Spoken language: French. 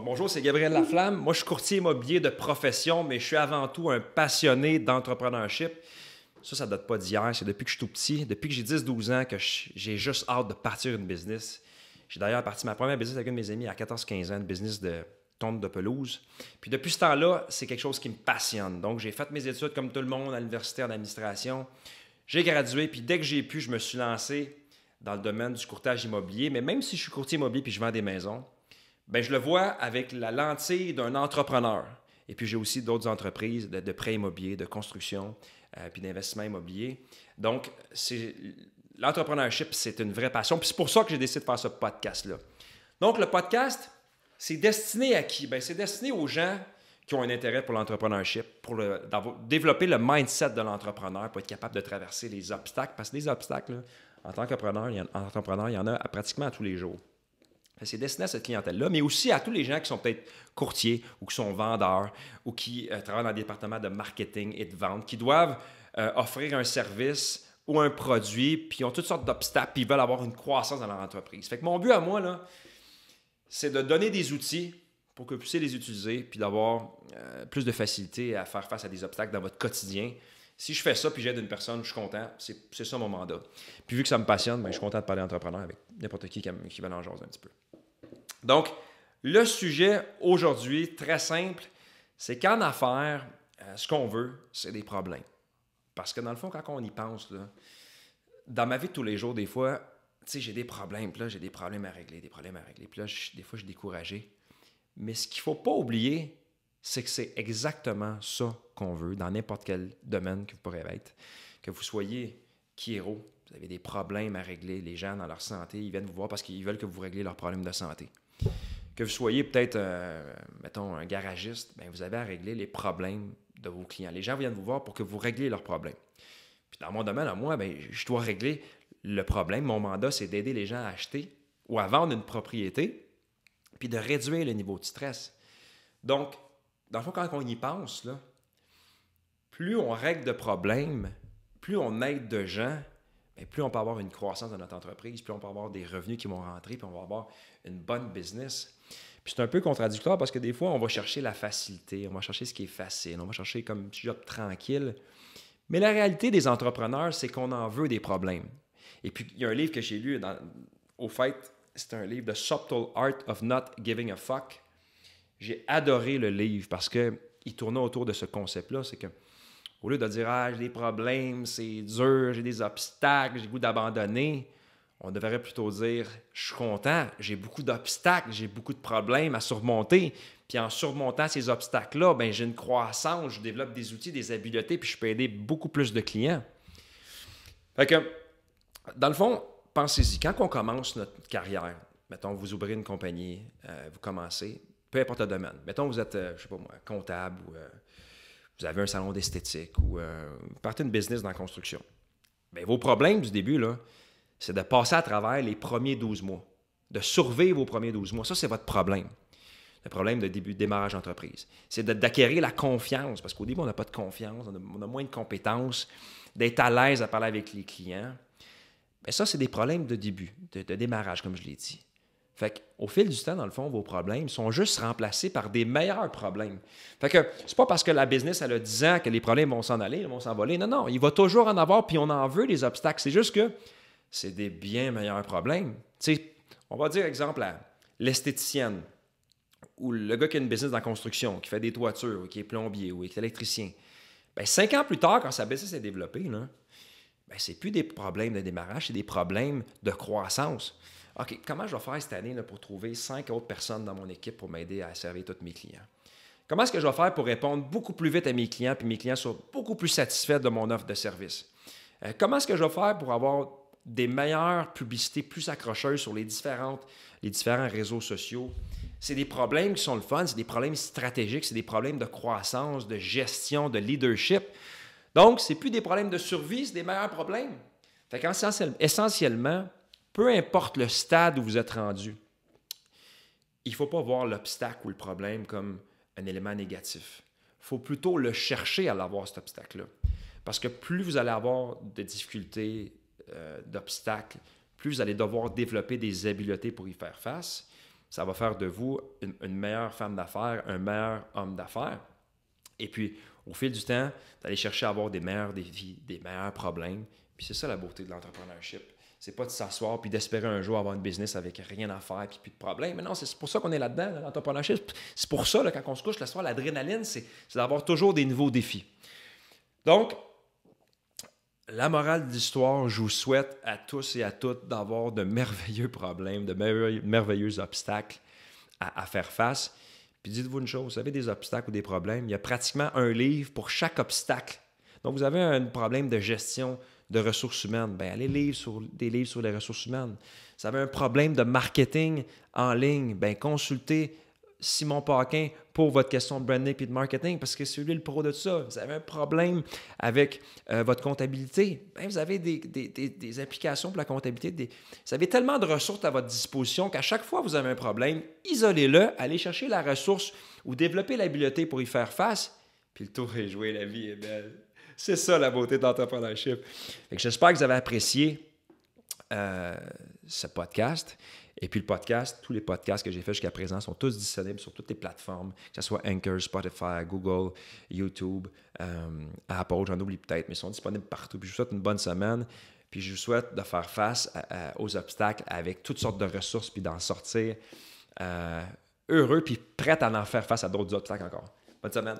Bonjour, c'est Gabriel Laflamme. Moi, je suis courtier immobilier de profession, mais je suis avant tout un passionné d'entrepreneurship. Ça, ça date pas d'hier, c'est depuis que je suis tout petit, depuis que j'ai 10-12 ans que j'ai juste hâte de partir une business. J'ai d'ailleurs parti ma première business avec un de mes amis à 14-15 ans, une business de tonte de pelouse. Puis depuis ce temps-là, c'est quelque chose qui me passionne. Donc, j'ai fait mes études comme tout le monde à l'université en administration. J'ai gradué, puis dès que j'ai pu, je me suis lancé dans le domaine du courtage immobilier. Mais même si je suis courtier immobilier puis je vends des maisons, ben, je le vois avec la lentille d'un entrepreneur. Et puis j'ai aussi d'autres entreprises de, prêts immobiliers, de construction, euh, puis d'investissement immobilier. Donc, l'entrepreneurship, c'est une vraie passion. Puis c'est pour ça que j'ai décidé de faire ce podcast-là. Donc, le podcast, c'est destiné à qui? Ben, c'est destiné aux gens qui ont un intérêt pour l'entrepreneurship, pour développer le mindset de l'entrepreneur, pour être capable de traverser les obstacles. Parce que les obstacles, en tant qu'entrepreneur, il, y en a pratiquement tous les jours. C'est destiné à cette clientèle-là, mais aussi à tous les gens qui sont peut-être courtiers ou qui sont vendeurs ou qui euh, travaillent dans le département de marketing et de vente, qui doivent euh, offrir un service ou un produit, puis ils ont toutes sortes d'obstacles, puis ils veulent avoir une croissance dans leur entreprise. Fait que mon but à moi, là, c'est de donner des outils pour que vous puissiez les utiliser, puis d'avoir euh, plus de facilité à faire face à des obstacles dans votre quotidien. Si je fais ça, puis j'aide une personne, je suis content. C'est ça mon mandat. Puis vu que ça me passionne, ben, je suis content de parler entrepreneur avec n'importe qui qui, qui va en jaser un petit peu. Donc, le sujet aujourd'hui, très simple, c'est qu'en affaires, euh, ce qu'on veut, c'est des problèmes. Parce que dans le fond, quand on y pense, dans ma vie de tous les jours, des fois, tu j'ai des problèmes, là, j'ai des problèmes à régler, des problèmes à régler, puis là, des fois, je suis découragé. Mais ce qu'il ne faut pas oublier, c'est que c'est exactement ça qu'on veut dans n'importe quel domaine que vous pourrez être. Que vous soyez Kiro, vous avez des problèmes à régler, les gens dans leur santé, ils viennent vous voir parce qu'ils veulent que vous régliez leurs problèmes de santé. Que vous soyez peut-être, euh, mettons, un garagiste, bien, vous avez à régler les problèmes de vos clients. Les gens viennent vous voir pour que vous régliez leurs problèmes. Puis dans mon domaine, à moi, bien, je dois régler le problème. Mon mandat, c'est d'aider les gens à acheter ou à vendre une propriété, puis de réduire le niveau de stress. Donc, dans le fond, quand on y pense, plus on règle de problèmes, plus on aide de gens, plus on peut avoir une croissance dans notre entreprise, plus on peut avoir des revenus qui vont rentrer, puis on va avoir une bonne business. Puis c'est un peu contradictoire parce que des fois, on va chercher la facilité, on va chercher ce qui est facile, on va chercher comme un job tranquille. Mais la réalité des entrepreneurs, c'est qu'on en veut des problèmes. Et puis, il y a un livre que j'ai lu, au fait, c'est un livre, The Subtle Art of Not Giving a Fuck. J'ai adoré le livre parce qu'il tournait autour de ce concept-là. C'est que, au lieu de dire, ah, j'ai des problèmes, c'est dur, j'ai des obstacles, j'ai goût d'abandonner, on devrait plutôt dire je suis content, j'ai beaucoup d'obstacles, j'ai beaucoup de problèmes à surmonter. Puis en surmontant ces obstacles-là, ben, j'ai une croissance, je développe des outils, des habiletés, puis je peux aider beaucoup plus de clients. Fait que, dans le fond, pensez-y, quand on commence notre carrière, mettons, vous ouvrez une compagnie, euh, vous commencez, peu importe le domaine. Mettons, vous êtes, euh, je sais pas moi, comptable ou euh, vous avez un salon d'esthétique ou vous partez une business dans la construction. Bien, vos problèmes du début, là, c'est de passer à travers les premiers 12 mois, de survivre aux premiers 12 mois. Ça, c'est votre problème. Le problème de début de démarrage d'entreprise. C'est d'acquérir la confiance, parce qu'au début, on n'a pas de confiance, on a, moins de compétences, d'être à l'aise à parler avec les clients. Mais ça, c'est des problèmes de début, de, démarrage, comme je l'ai dit. Fait fil du temps, dans le fond, vos problèmes sont juste remplacés par des meilleurs problèmes. Fait que c'est pas parce que la business, elle a 10 ans que les problèmes vont s'en aller, ils vont s'envoler. Non, non, il va toujours en avoir, puis on en veut des obstacles. C'est juste que c'est des bien meilleurs problèmes. on va dire, exemple, l'esthéticienne ou le gars qui a une business dans la construction, qui fait des toitures, ou qui est plombier, ou qui est électricien. Ben, cinq ans plus tard, quand sa business est développée, là, ben, c'est plus des problèmes de démarrage, c'est des problèmes de croissance. OK, comment je vais faire cette année pour trouver cinq autres personnes dans mon équipe pour m'aider à servir tous mes clients? Comment est-ce que je vais faire pour répondre beaucoup plus vite à mes clients, puis mes clients soient beaucoup plus satisfaits de mon offre de service? Euh, comment est-ce que je vais faire pour avoir des meilleures publicités plus accrocheuses sur les, différentes, les différents réseaux sociaux? C'est des problèmes qui sont le fun, c'est des problèmes stratégiques, c'est des problèmes de croissance, de gestion, de leadership. Donc, c'est plus des problèmes de survie, c'est des meilleurs problèmes. Fait essentiellement, peu importe le stade où vous êtes rendu, il ne faut pas voir l'obstacle ou le problème comme un élément négatif. Il faut plutôt le chercher à l'avoir, cet obstacle-là. Parce que plus vous allez avoir de difficultés euh, d'obstacles, plus vous allez devoir développer des habiletés pour y faire face. ça va faire de vous une, meilleure femme d'affaires, un meilleur homme d'affaires. Et puis, au fil du temps, d'aller chercher à avoir des meilleurs défis, des meilleurs problèmes. Puis c'est ça la beauté de l'entrepreneurship. C'est pas de s'asseoir puis d'espérer un jour avoir une business avec rien à faire puis plus de problèmes. Mais non, c'est pour ça qu'on est là-dedans, dans l'entrepreneurship. C'est pour ça, là, quand on se couche le soir, l'adrénaline, c'est d'avoir toujours des nouveaux défis. Donc, la morale de l'histoire, je vous souhaite à tous et à toutes d'avoir de merveilleux problèmes, de merveilleux, obstacles à, à faire face. Puis dites-vous une chose, vous avez des obstacles ou des problèmes, il y a pratiquement un livre pour chaque obstacle. Donc, vous avez un problème de gestion de ressources humaines, bien, allez lire sur, des livres sur les ressources humaines. Vous avez un problème de marketing en ligne, bien, consultez Simon Paquin pour votre question de branding et de marketing parce que c'est lui le pro de ça. Vous avez un problème avec euh, votre comptabilité. Bien, vous avez des, des, des, applications pour la comptabilité. vous avez tellement de ressources à votre disposition qu'à chaque fois que vous avez un problème, isolez-le, allez chercher la ressource ou développer l'habileté pour y faire face. Puis le tour est joué, la vie est belle. C'est ça la beauté de l'entrepreneurship. J'espère que vous avez apprécié euh, ce podcast. Et puis le podcast, tous les podcasts que j'ai faits jusqu'à présent sont tous disponibles sur toutes les plateformes, que ce soit Anchor, Spotify, Google, YouTube, euh, Apple, j'en oublie peut-être, mais ils sont disponibles partout. Puis je vous souhaite une bonne semaine. Puis je vous souhaite de faire face aux obstacles avec toutes sortes de ressources, puis d'en sortir euh, heureux, puis prêt à en faire face à d'autres obstacles encore. Bonne semaine.